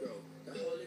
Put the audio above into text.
Bro.